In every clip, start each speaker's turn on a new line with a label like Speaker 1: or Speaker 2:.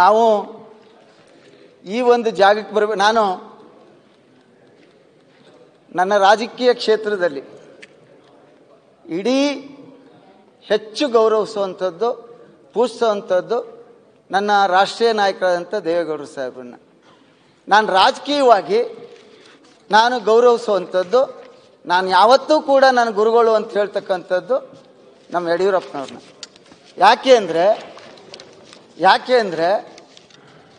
Speaker 1: ನಾವು ಈ ಒಂದು ಜಾಗಕ್ಕೆ ಬರಬೇಕು ನಾನು ನನ್ನ ರಾಜಕೀಯ ಕ್ಷೇತ್ರದಲ್ಲಿ ಇಡೀ ಹೆಚ್ಚು ಗೌರವಿಸುವಂಥದ್ದು, ಪೂಜಿಸುವಂಥದ್ದು ನನ್ನ ರಾಷ್ಟ್ರೀಯ ನಾಯಕರಾದಂಥ ದೇವೇಗೌಡರು ಸಾಹೇಬ್ರನ್ನ. ನಾನು ರಾಜಕೀಯವಾಗಿ ನಾನು ಗೌರವಿಸುವಂಥದ್ದು, ನಾನು ಯಾವತ್ತೂ ಕೂಡ ನನ್ನ ಗುರುಗಳು ಅಂತ ಹೇಳ್ತಕ್ಕಂಥದ್ದು ನಮ್ಮ ಯಡಿಯೂರಪ್ಪನವ್ರನ್ನ. ಯಾಕೆ ಅಂದರೆ ಯಾಕೆ ಅಂದರೆ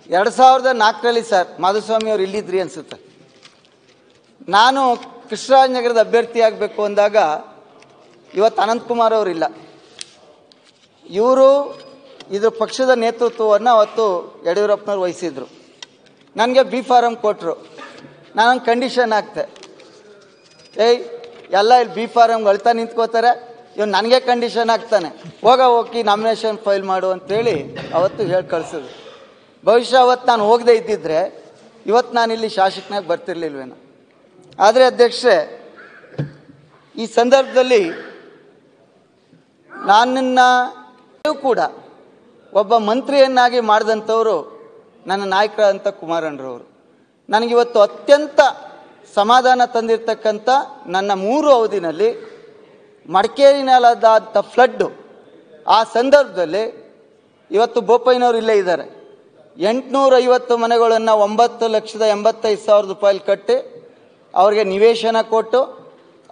Speaker 1: ಎರಡು ಸಾವಿರದ ನಾಲ್ಕರಲ್ಲಿ ಸರ್ ಮಾಧುಸ್ವಾಮಿ ಅವರು ಇಲ್ಲಿದ್ರಿ ಅನಿಸುತ್ತೆ. ನಾನು ಕೃಷ್ಣರಾಜನಗರದ ಅಭ್ಯರ್ಥಿ ಆಗಬೇಕು ಅಂದಾಗ ಇವತ್ತು ಅನಂತಕುಮಾರ್ ಅವರಿಲ್ಲ ಇವರು ಇದ್ರ ಪಕ್ಷದ ನೇತೃತ್ವವನ್ನು ಅವತ್ತು ಯಡಿಯೂರಪ್ಪನವ್ರು ವಹಿಸಿದ್ರು. ನನಗೆ ಬಿ ಫಾರಮ್ ಕೊಟ್ಟರು ನಾನೊಂದು ಕಂಡೀಷನ್ ಹಾಕ್ತೆ. ಏಯ್, ಎಲ್ಲ ಇಲ್ಲಿ ಬಿ ಫಾರಮ್ಗೆ ಅಳ್ತಾ ನಿಂತ್ಕೋತಾರೆ. ಇವ್ನು ನನಗೆ ಕಂಡೀಷನ್ ಆಗ್ತಾನೆ. ಹೋಗ ಹೋಗಿ ನಾಮಿನೇಷನ್ ಫೈಲ್ ಮಾಡು ಅಂತೇಳಿ ಅವತ್ತು ಹೇಳಿ ಕಳಿಸಿದ್ರು. ಬಹುಶಃ ಅವತ್ತು ನಾನು ಹೋಗದೆ ಇದ್ದಿದ್ರೆ ಇವತ್ತು ನಾನು ಇಲ್ಲಿ ಶಾಸಕನಾಗ ಬರ್ತಿರ್ಲಿಲ್ವೇನೋ. ಆದರೆ ಅಧ್ಯಕ್ಷರೇ, ಈ ಸಂದರ್ಭದಲ್ಲಿ ನನ್ನನ್ನು ಕೂಡ ಒಬ್ಬ ಮಂತ್ರಿಯನ್ನಾಗಿ ಮಾಡಿದಂಥವರು ನನ್ನ ನಾಯಕರಾದಂಥ ಕುಮಾರಣ್ಣರವರು ನನಗಿವತ್ತು ಅತ್ಯಂತ ಸಮಾಧಾನ ತಂದಿರತಕ್ಕಂಥ ನನ್ನ ಮೂರು ಅವಧಿನಲ್ಲಿ ಮಡಿಕೇರಿನಲ್ಲಾದಂಥ ಫ್ಲಡ್ಡು ಆ ಸಂದರ್ಭದಲ್ಲಿ ಇವತ್ತು ಬೋಪಯ್ಯನವರು ಇಲ್ಲೇ ಇದ್ದಾರೆ. ಎಂಟುನೂರೈವತ್ತು ಮನೆಗಳನ್ನು ಒಂಬತ್ತು ಲಕ್ಷದ ಎಂಬತ್ತೈದು ಸಾವಿರ ರೂಪಾಯಿ ಕಟ್ಟಿ ಅವ್ರಿಗೆ ನಿವೇಶನ ಕೊಟ್ಟು,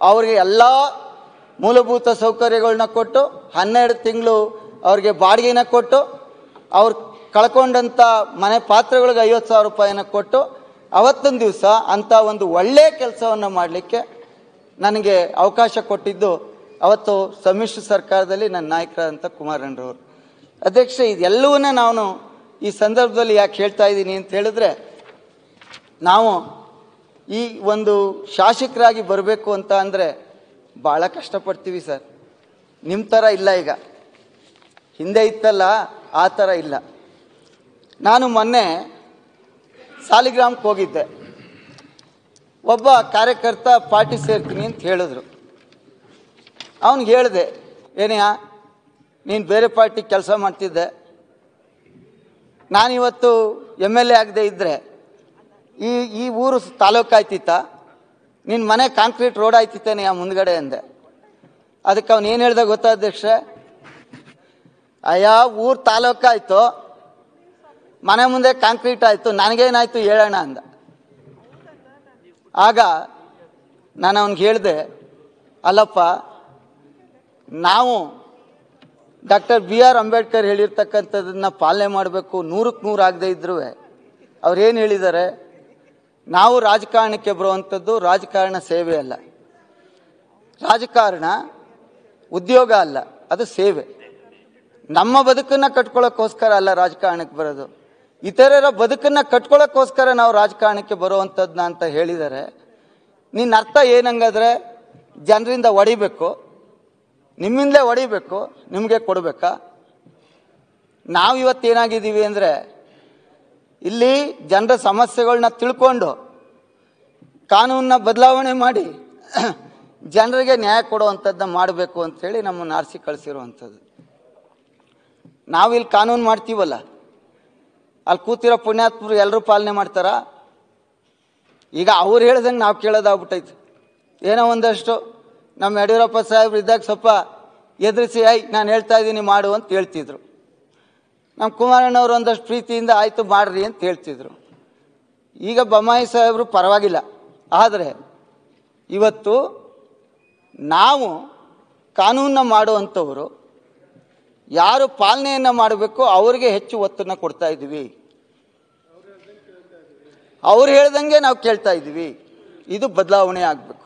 Speaker 1: ಅವ್ರಿಗೆ ಎಲ್ಲ ಮೂಲಭೂತ ಸೌಕರ್ಯಗಳನ್ನ ಕೊಟ್ಟು, ಹನ್ನೆರಡು ತಿಂಗಳು ಅವ್ರಿಗೆ ಬಾಡಿಗೆನ ಕೊಟ್ಟು, ಅವ್ರು ಕಳ್ಕೊಂಡಂಥ ಮನೆ ಪಾತ್ರಗಳಿಗೆ ಐವತ್ತು ಸಾವಿರ ರೂಪಾಯಿನ ಕೊಟ್ಟು ಅವತ್ತೊಂದು ದಿವಸ ಅಂಥ ಒಂದು ಒಳ್ಳೆಯ ಕೆಲಸವನ್ನು ಮಾಡಲಿಕ್ಕೆ ನನಗೆ ಅವಕಾಶ ಕೊಟ್ಟಿದ್ದು ಅವತ್ತು ಸಮ್ಮಿಶ್ರ ಸರ್ಕಾರದಲ್ಲಿ ನನ್ನ ನಾಯಕರಾದಂಥ ಕುಮಾರಣ್ಣರವರು. ಅಧ್ಯಕ್ಷ ಇದೆಲ್ಲವನ್ನ ನಾನು ಈ ಸಂದರ್ಭದಲ್ಲಿ ಯಾಕೆ ಹೇಳ್ತಾ ಇದ್ದೀನಿ ಅಂತ ಹೇಳಿದ್ರೆ, ನಾವು ಈ ಒಂದು ಶಾಸಕರಾಗಿ ಬರಬೇಕು ಅಂತ ಅಂದರೆ ಭಾಳ ಕಷ್ಟಪಡ್ತೀವಿ ಸರ್. ನಿಮ್ಮ ಥರ ಇಲ್ಲ ಈಗ. ಹಿಂದೆ ಇತ್ತಲ್ಲ, ಆ ಥರ ಇಲ್ಲ. ನಾನು ಮೊನ್ನೆ ಸಾಲಿಗ್ರಾಮಕ್ಕೆ ಹೋಗಿದ್ದೆ. ಒಬ್ಬ ಕಾರ್ಯಕರ್ತ ಪಾರ್ಟಿ ಸೇರ್ತೀನಿ ಅಂತ ಹೇಳಿದ್ರು. ಅವನಿಗೆ ಹೇಳಿದೆ ಏನಯ್ಯ ನೀನು ಬೇರೆ ಪಾರ್ಟಿ ಕೆಲಸ ಮಾಡ್ತಿದ್ದೆ. ನಾನಿವತ್ತು ಎಂ ಎಲ್ ಎ ಆಗದೆ ಇದ್ದರೆ ಈ ಈ ಊರು ತಾಲೂಕು ಆಯ್ತಿತ್ತ ನಿನ್ನ ಮನೆ ಕಾಂಕ್ರೀಟ್ ರೋಡ್ ಆಯ್ತಿತ್ತೇನೆ ಆ ಮುಂದ್ಗಡೆ ಅಂದೆ. ಅದಕ್ಕೆ ಅವನು ಏನು ಹೇಳ್ದೆ ಗೊತ್ತಾ ಅಧ್ಯಕ್ಷ? ಅಯ್ಯ, ಊರು ತಾಲೂಕಾಯ್ತು ಮನೆ ಮುಂದೆ ಕಾಂಕ್ರೀಟ್ ಆಯಿತು, ನನಗೇನಾಯಿತು ಹೇಳೋಣ ಅಂದ. ಆಗ ನಾನು ಅವನಿಗೆ ಹೇಳಿದೆ, ಅಲ್ಲಪ್ಪ ನಾವು ಡಾಕ್ಟರ್ ಬಿ ಆರ್ ಅಂಬೇಡ್ಕರ್ ಹೇಳಿರ್ತಕ್ಕಂಥದ್ದನ್ನು ಪಾಲನೆ ಮಾಡಬೇಕು ನೂರಕ್ಕೆ ನೂರು ಆಗದೆ ಇದ್ರೂ ಅವ್ರೇನು ಹೇಳಿದ್ದಾರೆ ನಾವು ರಾಜಕಾರಣಕ್ಕೆ ಬರುವಂಥದ್ದು ರಾಜಕಾರಣ ಸೇವೆ ಅಲ್ಲ. ರಾಜಕಾರಣ ಉದ್ಯೋಗ ಅಲ್ಲ, ಅದು ಸೇವೆ. ನಮ್ಮ ಬದುಕನ್ನು ಕಟ್ಕೊಳ್ಳೋಕ್ಕೋಸ್ಕರ ಅಲ್ಲ ರಾಜಕಾರಣಕ್ಕೆ ಬರೋದು. ಇತರರ ಬದುಕನ್ನು ಕಟ್ಕೊಳ್ಳೋಕ್ಕೋಸ್ಕರ ನಾವು ರಾಜಕಾರಣಕ್ಕೆ ಬರುವಂಥದ್ದನ್ನ ಅಂತ ಹೇಳಿದ್ದಾರೆ ನಿನ್ನ ಅರ್ಥ ಏನಂಗಾದ್ರೆ, ಜನರಿಂದ ಹೊಡಿಬೇಕು ನಿಮ್ಮಿಂದಲೇ ಹೊಡಿಬೇಕು, ನಿಮಗೆ ಕೊಡಬೇಕಾ? ನಾವು ಇವತ್ತು ಏನಾಗಿದ್ದೀವಿ ಅಂದರೆ, ಇಲ್ಲಿ ಜನರ ಸಮಸ್ಯೆಗಳನ್ನ ತಿಳ್ಕೊಂಡು, ಕಾನೂನನ್ನ ಬದಲಾವಣೆ ಮಾಡಿ, ಜನರಿಗೆ ನ್ಯಾಯ ಕೊಡುವಂಥದ್ದನ್ನ ಮಾಡಬೇಕು ಅಂಥೇಳಿ ನಮ್ಮನ್ನು ಆರಿಸಿ ಕಳಿಸಿರುವಂಥದ್ದು. ನಾವಿಲ್ಲಿ ಕಾನೂನು ಮಾಡ್ತೀವಲ್ಲ, ಅಲ್ಲಿ ಕೂತಿರೋ ಪುಣ್ಯಾತ್ಮರು ಎಲ್ಲರೂ ಪಾಲನೆ ಮಾಡ್ತಾರಾ? ಈಗ ಅವ್ರು ಹೇಳ್ದಂಗೆ ನಾವು ಕೇಳೋದಾಗ್ಬಿಟ್ಟೈತೆ ಏನೋ ಒಂದಷ್ಟು ನಮ್ಮ ಯಡಿಯೂರಪ್ಪ ಸಾಹೇಬ್ರು ಇದ್ದಾಗ ಸ್ವಲ್ಪ ಎದುರಿಸಿ ಐ ನಾನು ಹೇಳ್ತಾ ಇದ್ದೀನಿ, ಮಾಡು ಅಂತ ಹೇಳ್ತಿದ್ರು. ನಮ್ಮ ಕುಮಾರಣ್ಣವ್ರು ಒಂದಷ್ಟು ಪ್ರೀತಿಯಿಂದ, ಆಯಿತು, ಮಾಡ್ರಿ ಅಂತ ಹೇಳ್ತಿದ್ರು. ಈಗ ಬೊಮ್ಮಾಯಿ ಸಾಹೇಬರು ಪರವಾಗಿಲ್ಲ. ಆದರೆ ಇವತ್ತು ನಾವು ಕಾನೂನನ್ನ ಮಾಡುವಂಥವರು, ಯಾರು ಪಾಲನೆಯನ್ನು ಮಾಡಬೇಕು ಅವರಿಗೆ ಹೆಚ್ಚು ಒತ್ತನ್ನು ಕೊಡ್ತಾ ಇದ್ದೀವಿ. ಅವ್ರು ಹೇಳ್ದಂಗೆ ನಾವು ಕೇಳ್ತಾ ಇದ್ದೀವಿ. ಇದು ಬದಲಾವಣೆ ಆಗಬೇಕು.